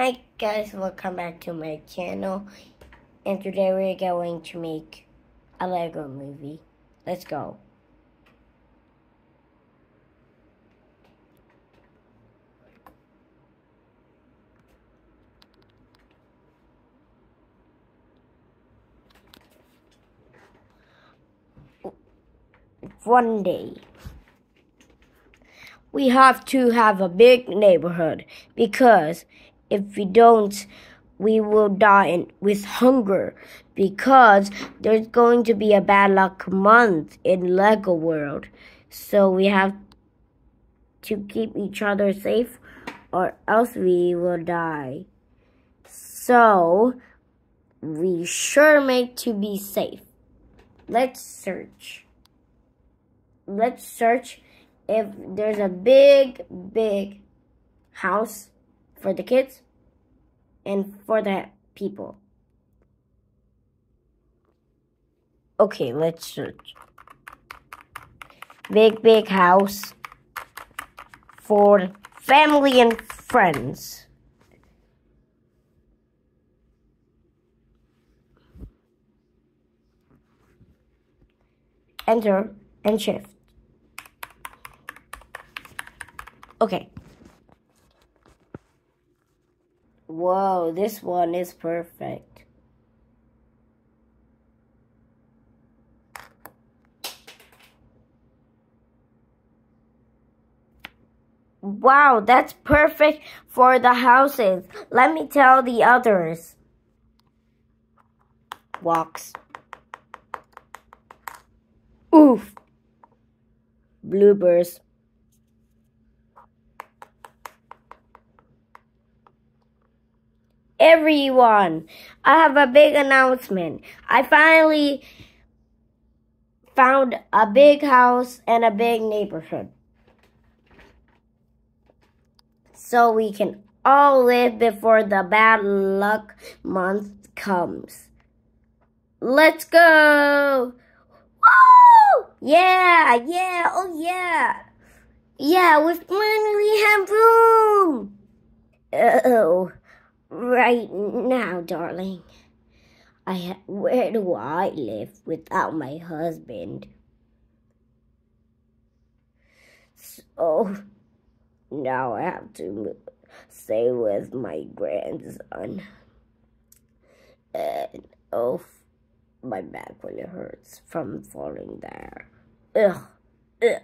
Hi guys, welcome back to my channel. And today we're going to make a Lego movie. Let's go. One day we have to have a big neighborhood because if we don't, we will die with hunger because there's going to be a bad luck month in Lego World. So we have to keep each other safe or else we will die. So we sure make to be safe. Let's search. Let's search if there's a big, big house for the kids and for the people. Okay, let's search. Big, big house for family and friends. Enter and shift. Okay. Whoa, this one is perfect. Wow, that's perfect for the houses. Let me tell the others. Walks. Oof. Bloopers. Everyone. I have a big announcement. I finally found a big house and a big neighborhood. So we can all live before the bad luck month comes. Let's go! Woo! Yeah, yeah, oh yeah. Yeah, we finally have room. oh right now, darling. I where do I live without my husband? So now I have to stay with my grandson. And oh, my back really hurts from falling there. Ugh. Ugh.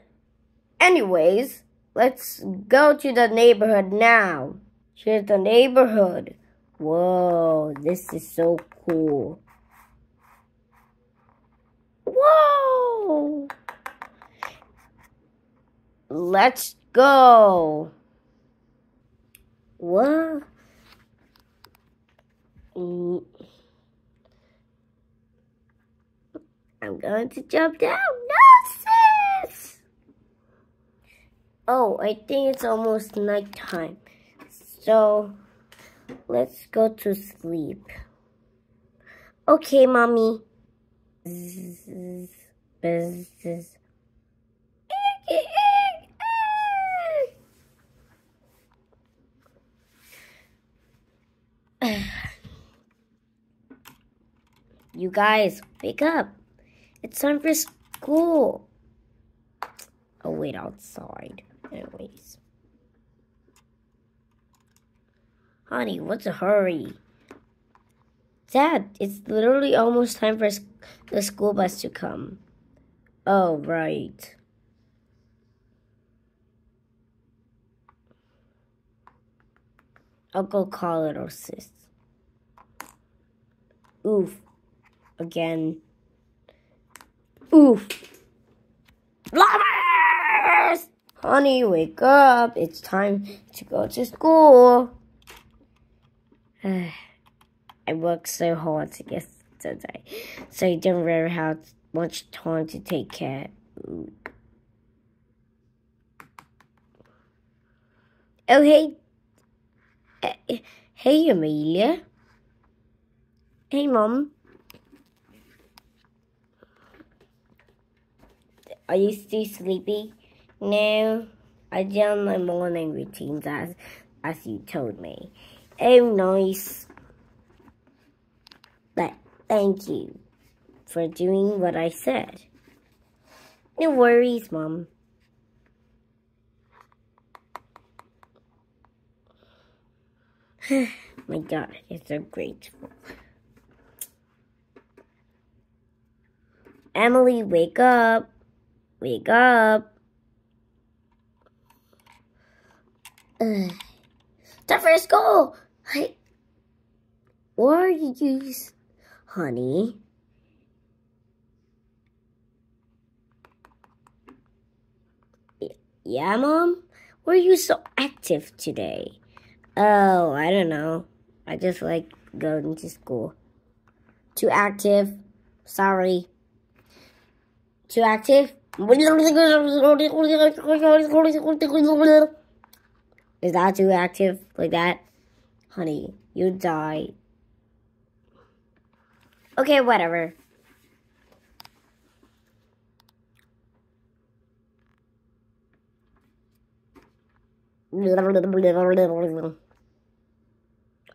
Anyways, let's go to the neighborhood now. Here's the neighborhood. Whoa, this is so cool. Whoa! Let's go. What? I'm going to jump down. No, sis! Oh, I think it's almost nighttime. So let's go to sleep. Okay, mommy. You guys, wake up. It's time for school. Oh, wait outside. Anyways. Honey, what's a hurry? Dad, it's literally almost time for the school bus to come. Oh, right. I'll go call little oh, sis. Oof. Again. Oof. Lovers! Honey, wake up. It's time to go to school. I worked so hard to get today, so I didn't really have much time to take care. Oh, hey. Uh, hey, Amelia. Hey, Mom. Are you still sleepy? No. I done my morning routines as, as you told me. A nice. But thank you for doing what I said. No worries, Mom. My God, you're so grateful. Emily, wake up. Wake up. Ugh. Time for school. Hey, what are you, honey? Yeah, Mom? Why are you so active today? Oh, I don't know. I just like going to school. Too active. Sorry. Too active. Is that too active? Like that? Honey, you die. Okay, whatever.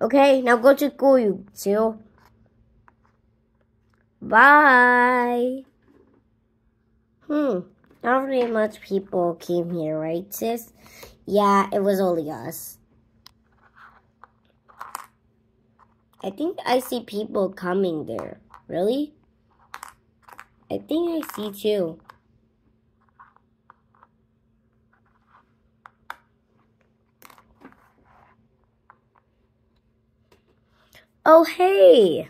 Okay, now go to school, you two. Bye. Hmm, not very much people came here, right, sis? Yeah, it was only us. I think I see people coming there. Really? I think I see too. Oh, hey.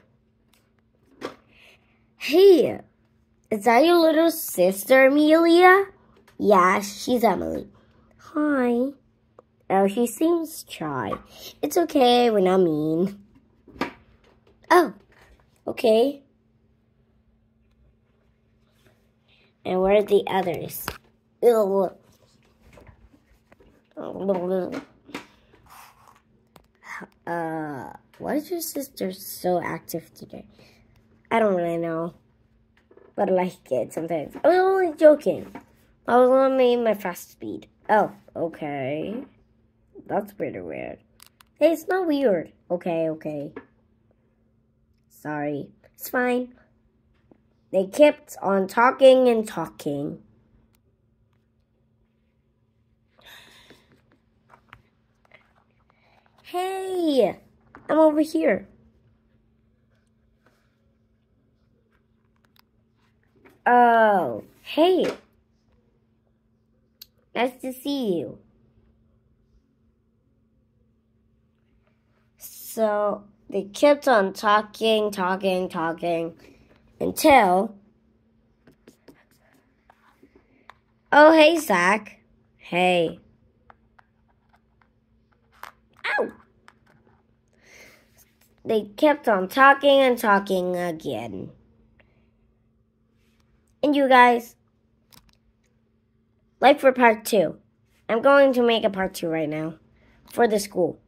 Hey, is that your little sister, Amelia? Yeah, she's Emily. Hi. Oh, she seems shy. It's okay, we're not mean. Oh, okay. And where are the others? Ew. Uh, why is your sister so active today? I don't really know. But I like it sometimes. I was only joking. I was only my fast speed. Oh, okay. That's pretty weird. Hey, it's not weird. Okay, okay. Sorry. It's fine. They kept on talking and talking. Hey, I'm over here. Oh, hey. Nice to see you. So they kept on talking, talking, talking until. Oh, hey, Zach. Hey. Ow! They kept on talking and talking again. And you guys, like for part two. I'm going to make a part two right now for the school.